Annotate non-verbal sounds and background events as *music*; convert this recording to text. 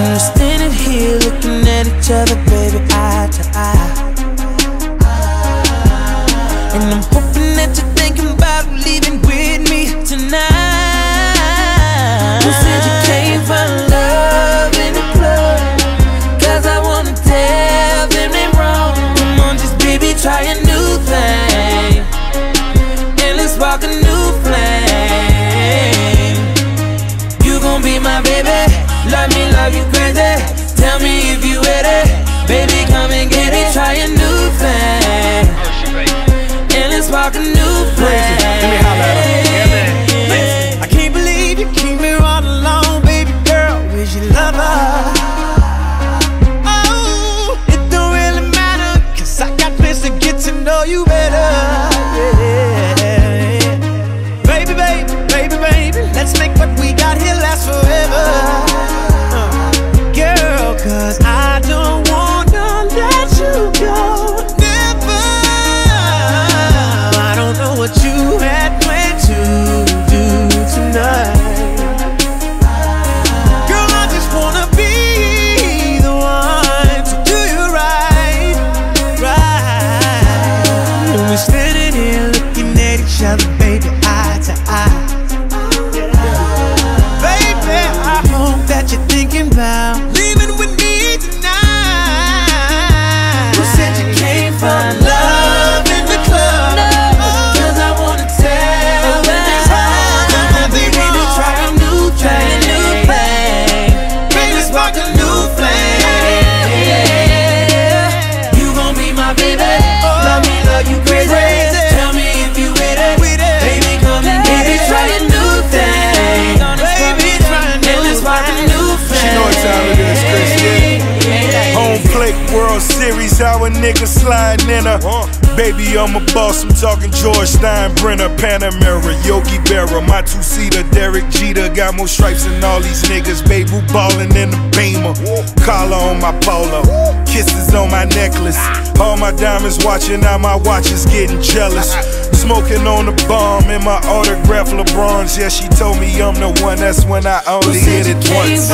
We're standing here looking at each other, baby, eye to eye. And I'm hoping that you're thinking about leaving with me tonight. drive you crazy. Tell me if you with it. Baby, come and get it, try a new thing And let's walk a new place 섹션 nigga sliding in her. Baby, I'm a boss, I'm talking George Steinbrenner, Panamera, Yogi Berra, my two seater, Derek Jeter. Got more stripes than all these niggas. Babe, ballin' in the Beamer. Collar on my polo, kisses on my necklace. All my diamonds watching, now my watch is getting jealous. *laughs* Smoking on the bomb in my autograph LeBron's. Yeah, she told me I'm the one, that's when I only hit it once.